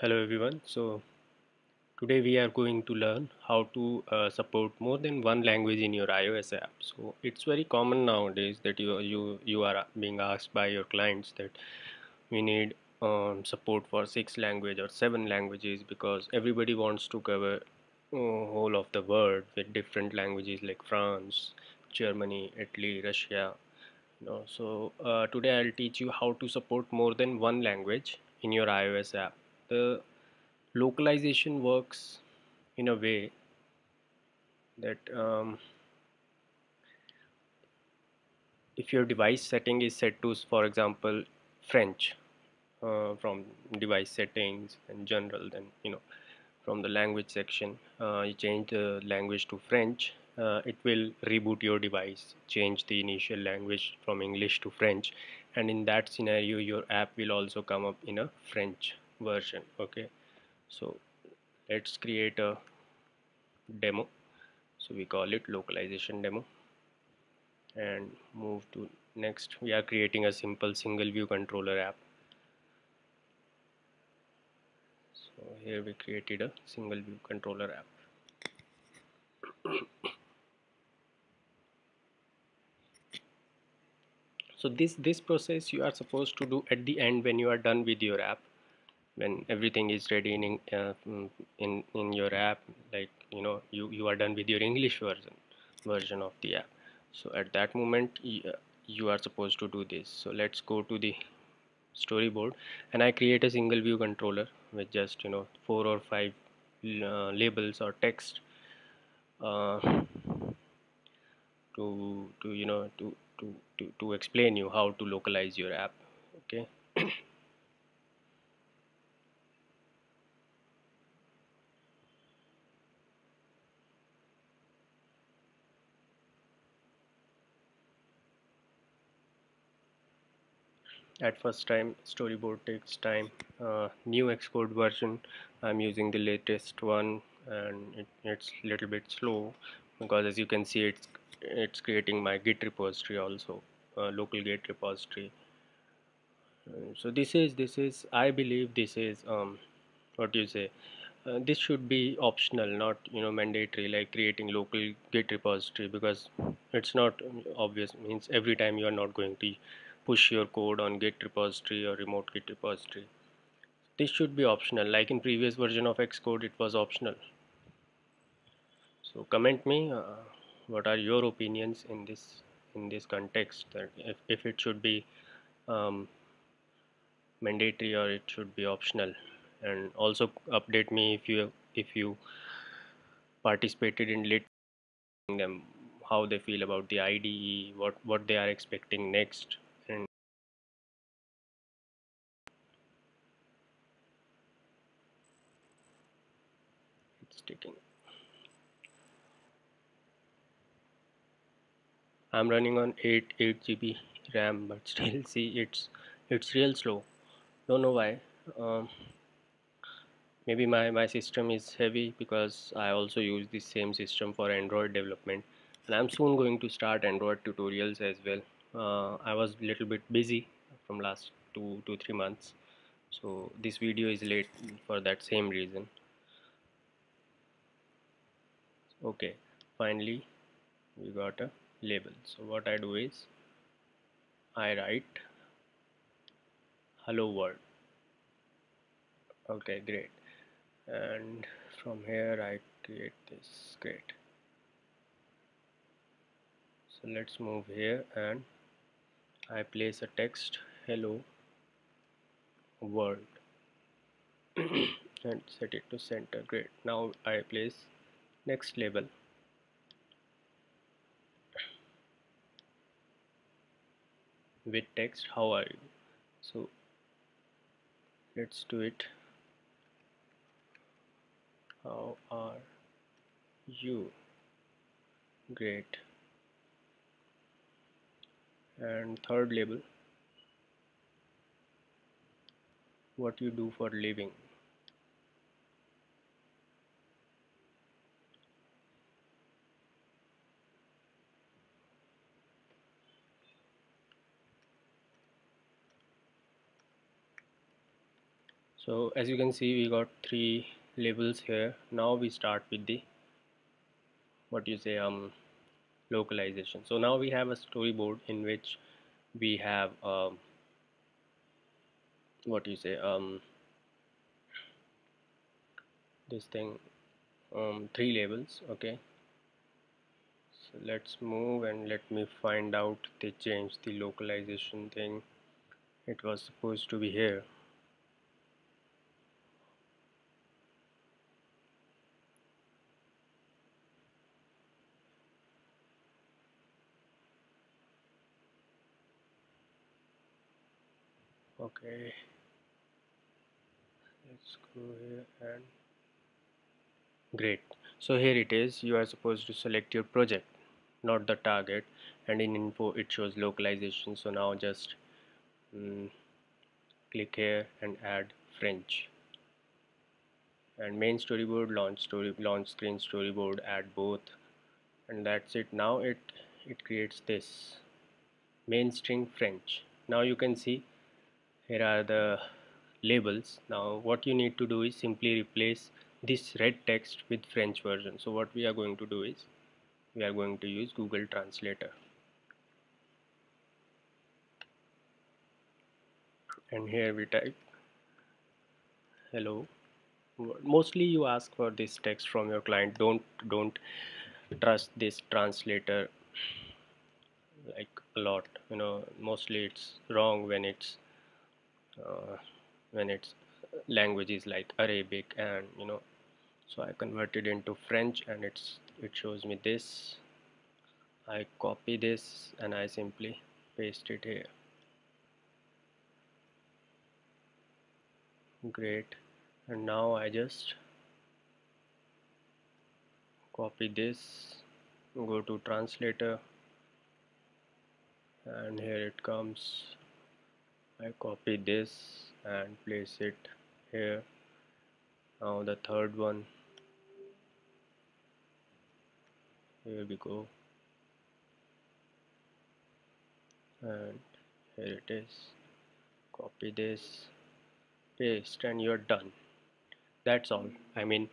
Hello everyone. So today we are going to learn how to uh, support more than one language in your iOS app. So it's very common nowadays that you you you are being asked by your clients that we need um, support for six language or seven languages because everybody wants to cover uh, whole of the world with different languages like France, Germany, Italy, Russia. You know, so uh, today I'll teach you how to support more than one language in your iOS app. The localization works in a way that um, if your device setting is set to for example French uh, from device settings and general then you know from the language section uh, you change the language to French uh, it will reboot your device change the initial language from English to French and in that scenario your app will also come up in a French version okay? So let's create a demo. So we call it localization demo. And move to next we are creating a simple single view controller app. So here we created a single view controller app. So this this process you are supposed to do at the end when you are done with your app when everything is ready in uh, mm, in in your app like you know you you are done with your english version version of the app. So at that moment you, you are supposed to do this. So let's go to the storyboard. And I create a single view controller with just you know four or five uh, labels or text uh, to to you know to, to to to explain you how to localize your app okay at first time storyboard takes time. Uh, new Xcode version I'm using the latest one and it, it's a little bit slow because as you can see it's it's creating my git repository also uh, local git repository. So this is this is I believe this is um, what you say? Uh, this should be optional not you know mandatory like creating local git repository because it's not obvious means every time you are not going to push your code on git repository or remote git repository. This should be optional. Like in previous version of xcode it was optional. So comment me uh, what are your opinions in this in this context? That if, if it should be um, mandatory or it should be optional. And also update me if you if you participated in lit them how they feel about the IDE what what they are expecting next and it's taking I'm running on 8 8 GB RAM but still see it's it's real slow. Don't know why. Um, maybe my, my system is heavy because I also use the same system for Android development. And I'm soon going to start Android tutorials as well. Uh, I was a little bit busy from last two to three months. So this video is late for that same reason okay finally we got a label. So what I do is I write hello world. Okay great. And from here I create this. Great. So let's move here and I place a text hello world and set it to center. Great. Now I place next label. With text how are you? So let's do it. How are you? Great. And third label. What you do for living so as you can see we got three labels here. Now we start with the what you say um localization. So now we have a storyboard in which we have um, what you say um this thing um, three labels okay? So let's move and let me find out they changed the localization thing. It was supposed to be here okay. Let's go here and great. So here it is. You are supposed to select your project not the target. And in info it shows localization. So now just mm, click here and add French. And main storyboard launch story launch screen storyboard add both. And that's it. Now it it creates this. Main string French. Now you can see here are the labels. Now what you need to do is simply replace this red text with French version. So what we are going to do is we are going to use Google Translator. And here we type hello. Mostly you ask for this text from your client. Don't don't trust this translator like a lot. You know mostly it's wrong when it's Uh, when its language is like Arabic and you know so I converted into French and it's it shows me this. I copy this and I simply paste it here. Great. And now I just copy this go to translator and here it comes I copy this and place it here. Now the third one. Here we go. And here it is. Copy this paste and you're done. That's all. I mean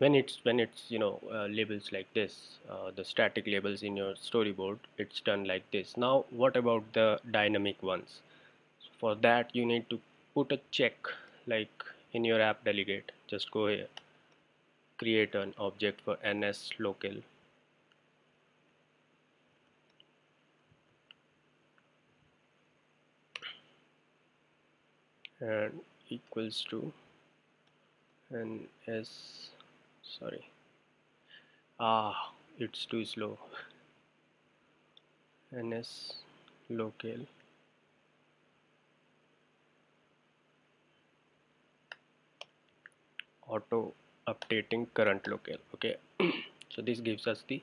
when it's when it's you know uh, labels like this uh, the static labels in your storyboard it's done like this. Now what about the dynamic ones? So for that you need to put a check like in your app delegate. Just go here. Create an object for NSLocale. And equals to ns sorry. Ah it's too slow. Ns local. Auto updating current local okay? So this gives us the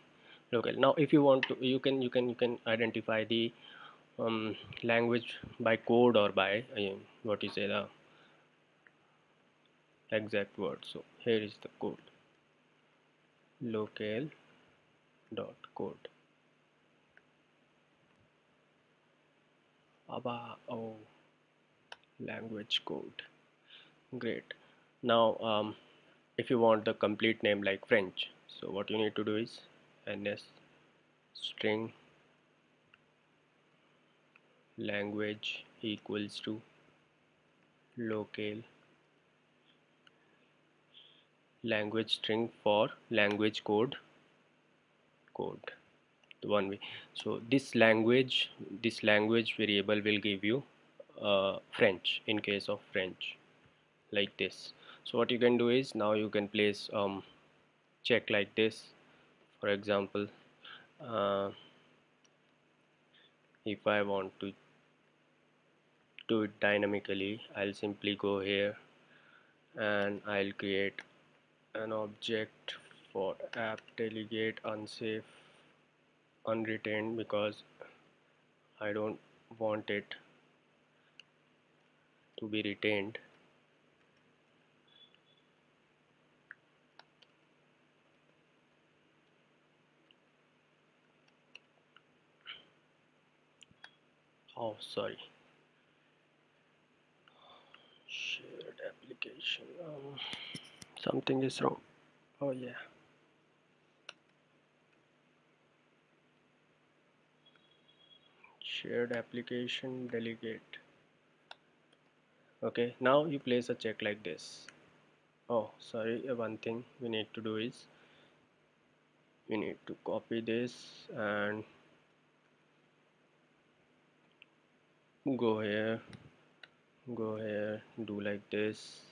local. Now if you want to you can you can you can identify the um, language by code or by uh, what say the exact word. So here is the code local dot code. Aba, oh language code. Great. Now um, if you want the complete name like French so what you need to do is ns string language equals to local language string for language code code the one way. So this language this language variable will give you uh, French in case of French like this. So what you can do is now you can place um, check like this. For example uh, if I want to do it dynamically I'll simply go here and I'll create an object for app delegate unsafe unretained because I don't want it to be retained. Oh sorry. Shared application um, something is wrong. Oh yeah. Shared application delegate. Okay now you place a check like this. Oh sorry one thing we need to do is we need to copy this and go here go here do like this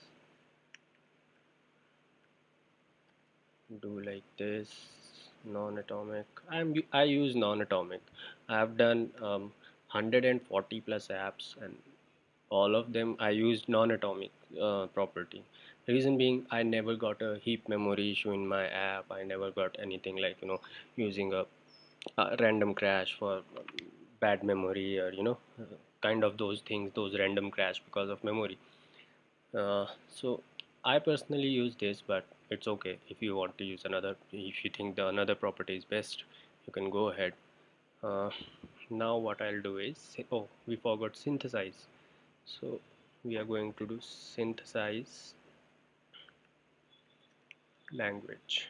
do like this non-atomic. I'm i use non-atomic. I have done um, 140 plus apps and all of them i used non-atomic uh, property. Reason being i never got a heap memory issue in my app. I never got anything like you know using a, a random crash for bad memory or you know kind of those things those random crash because of memory. Uh, so I personally use this but it's okay. If you want to use another if you think the another property is best you can go ahead. Uh, now what I'll do is oh we forgot synthesize. So we are going to do synthesize language.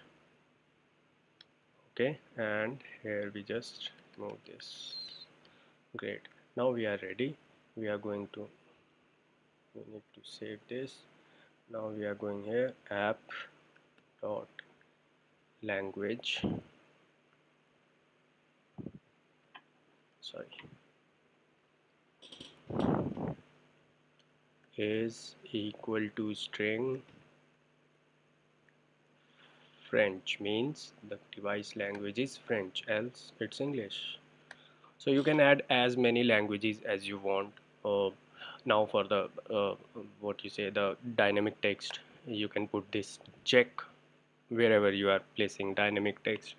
Okay and here we just move this. Great. Now we are ready. We are going to we need to save this. Now we are going here app dot language. Sorry. Is equal to string French means the device language is French else it's English. So you can add as many languages as you want. Uh, now for the uh, what you say the dynamic text you can put this check wherever you are placing dynamic text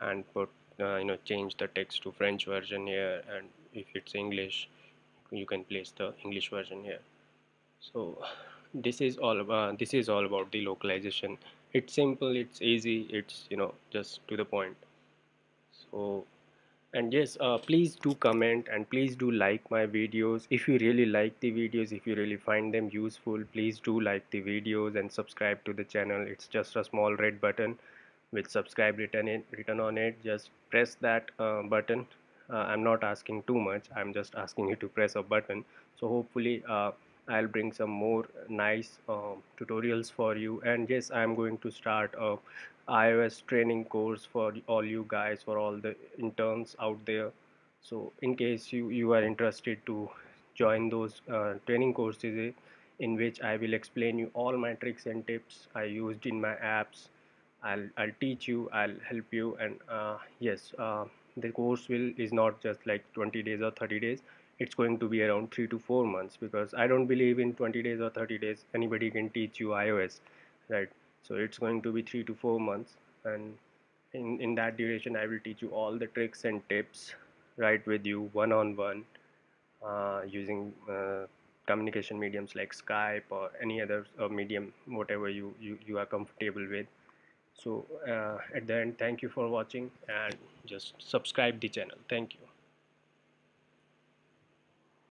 and put uh, you know change the text to French version here and if it's English you can place the English version here. So this is all about this is all about the localization it's simple it's easy it's you know just to the point. So and yes uh, please do comment and please do like my videos. If you really like the videos if you really find them useful please do like the videos and subscribe to the channel. It's just a small red button with subscribe written in written on it. Just press that uh, button. Uh, I'm not asking too much. I'm just asking you to press a button. So hopefully uh, I'll bring some more nice uh, tutorials for you. And yes I'm going to start a iOS training course for all you guys for all the interns out there. So in case you you are interested to join those uh, training courses eh, in which I will explain you all my tricks and tips I used in my apps. I'll, I'll teach you I'll help you and uh, yes uh, the course will is not just like 20 days or 30 days it's going to be around 3 to 4 months because I don't believe in 20 days or 30 days anybody can teach you iOS right? So it's going to be three to four months and in in that duration i will teach you all the tricks and tips right with you one on one using uh, communication mediums like skype or any other uh, medium whatever you, you you are comfortable with. So uh, at the end thank you for watching and just subscribe the channel. Thank you